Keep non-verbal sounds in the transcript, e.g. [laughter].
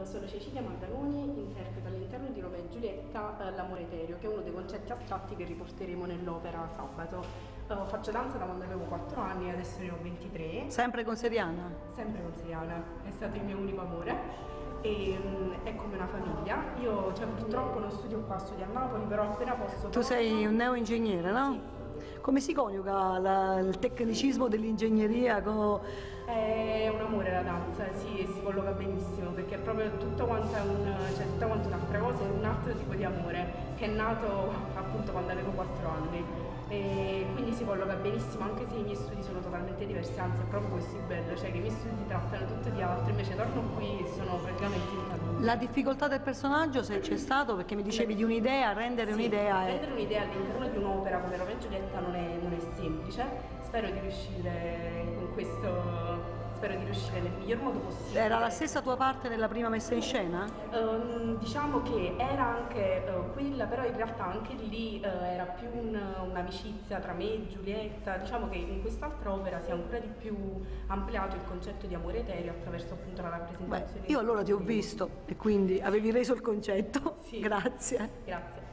Eh, sono Cecilia Mandanoni, interpreta all'interno di Romeo e Giulietta eh, L'amore etereo, che è uno dei concetti astratti che riporteremo nell'opera sabato. Eh, faccio danza da quando avevo 4 anni e adesso ne ho 23. Sempre con Seriana? Sempre con Seriana, è stato il mio unico amore e mm, è come una famiglia. Io cioè, purtroppo non studio qua, studio a Napoli, però appena posso... Tu sei un neoingegnere, no? Sì. Come si coniuga la- il tecnicismo dell'ingegneria con... Un danza, sì, e si colloca benissimo perché è proprio tutto quanto è un, cioè tutta quanto un'altra cosa, è un altro tipo di amore che è nato appunto quando avevo 4 anni e quindi si colloca benissimo anche se i miei studi sono totalmente diversi, anzi è proprio questo il bello, cioè che i miei studi trattano tutto di altro, invece torno qui e sono praticamente in famiglia. La difficoltà del personaggio, se c'è stato, perché mi dicevi di un'idea, rendere Sì, un'idea è... Rendere un'idea all'interno di un'opera come Romeo e Giulietta non è, non è semplice, spero di riuscire con questo, spero di riuscire nel miglior modo possibile. Era la stessa tua parte nella prima messa in scena? Ehm, diciamo che era anche eh, quella, però in realtà anche lì eh, era più un- un'amicizia tra me e Giulietta. Diciamo che in quest'altra opera si è ancora di più ampliato il concetto di amore etereo attraverso appunto la Beh, rappresentazione. io allora ti ho visto e quindi avevi reso il concetto. Sì. [laughs] Grazie. Grazie.